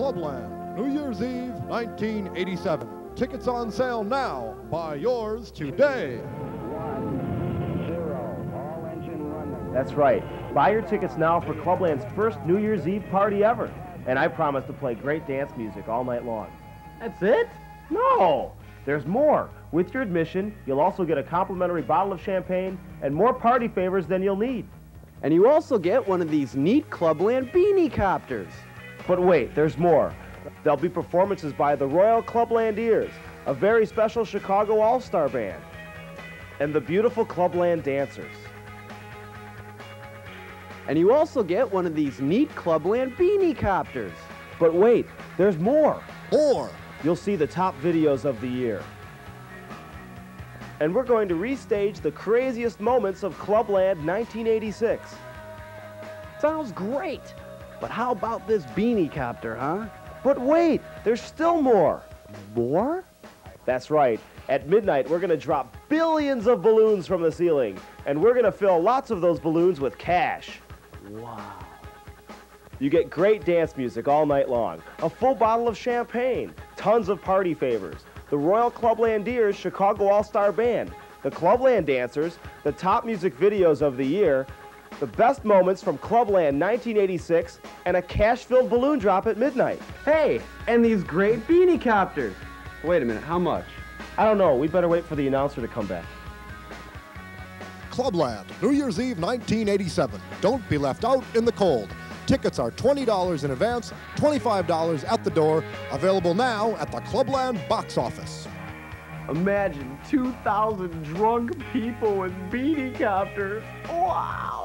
Clubland, New Year's Eve, 1987. Tickets on sale now. Buy yours today. That's right. Buy your tickets now for Clubland's first New Year's Eve party ever. And I promise to play great dance music all night long. That's it? No! There's more. With your admission, you'll also get a complimentary bottle of champagne and more party favors than you'll need. And you also get one of these neat Clubland beanie copters. But wait, there's more. There'll be performances by the Royal Clublandiers, a very special Chicago All-Star band, and the beautiful Clubland Dancers. And you also get one of these neat Clubland beanie copters. But wait, there's more. More. You'll see the top videos of the year. And we're going to restage the craziest moments of Clubland 1986. Sounds great. But how about this beanie copter, huh? But wait, there's still more. More? That's right. At midnight, we're going to drop billions of balloons from the ceiling, and we're going to fill lots of those balloons with cash. Wow. You get great dance music all night long, a full bottle of champagne, tons of party favors, the Royal Clublandiers Chicago All-Star Band, the Clubland Dancers, the top music videos of the year, the best moments from Clubland 1986, and a cash-filled balloon drop at midnight. Hey, and these great beanie copters. Wait a minute, how much? I don't know. We better wait for the announcer to come back. Clubland, New Year's Eve 1987. Don't be left out in the cold. Tickets are $20 in advance, $25 at the door. Available now at the Clubland box office. Imagine 2,000 drunk people with beanie copters. Wow.